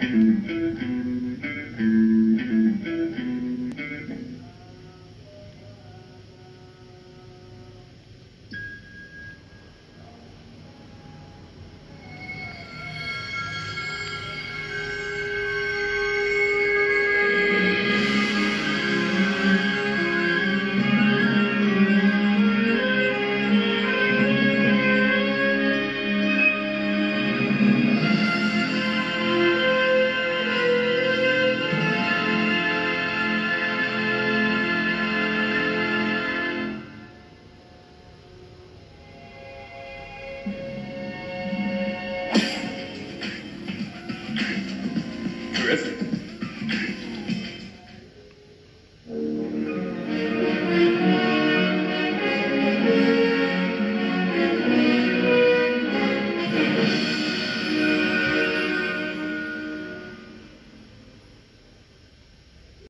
Mm-hmm. Griffin.